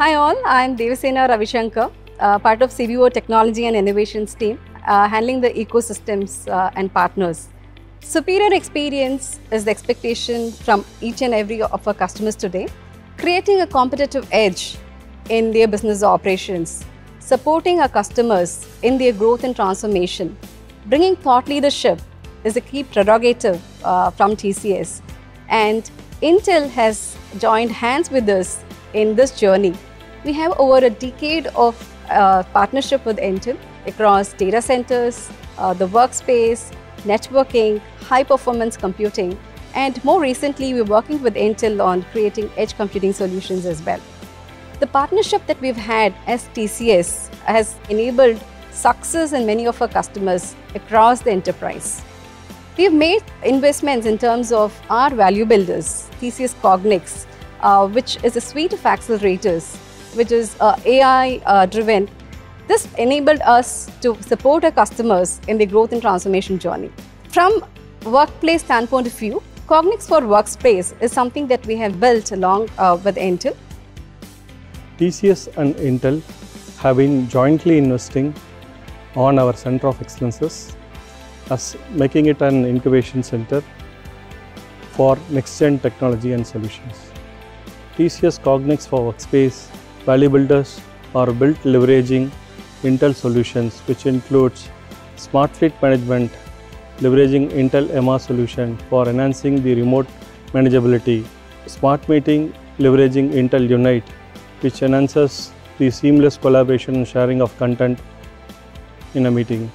Hi all, I'm Devasena Ravishankar, uh, part of CBO Technology and Innovations team, uh, handling the ecosystems uh, and partners. Superior experience is the expectation from each and every of our customers today, creating a competitive edge in their business operations, supporting our customers in their growth and transformation, bringing thought leadership is a key prerogative uh, from TCS. And Intel has joined hands with us in this journey. We have over a decade of uh, partnership with Intel across data centers, uh, the workspace, networking, high performance computing, and more recently, we're working with Intel on creating edge computing solutions as well. The partnership that we've had as TCS has enabled success in many of our customers across the enterprise. We've made investments in terms of our value builders, TCS Cognix, uh, which is a suite of accelerators, which is uh, AI uh, driven. This enabled us to support our customers in their growth and transformation journey. From workplace standpoint of view, Cognix for Workspace is something that we have built along uh, with Intel. TCS and Intel have been jointly investing on our Center of Excellences as making it an incubation center for next-gen technology and solutions. TCS Cognix for Workspace Value Builders are built leveraging Intel solutions which includes Smart Fleet Management, leveraging Intel EMA solution for enhancing the remote manageability, Smart Meeting leveraging Intel Unite which enhances the seamless collaboration and sharing of content in a meeting.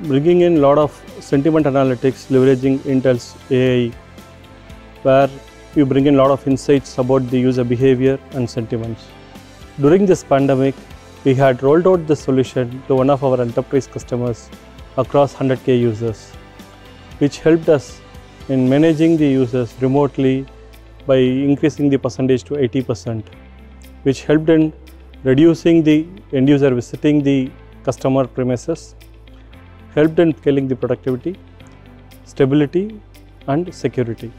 Bringing in a lot of sentiment analytics leveraging Intel's AI where you bring in a lot of insights about the user behavior and sentiments. During this pandemic, we had rolled out this solution to one of our enterprise customers across 100k users, which helped us in managing the users remotely by increasing the percentage to 80%, which helped in reducing the end user visiting the customer premises, helped in scaling the productivity, stability, and security.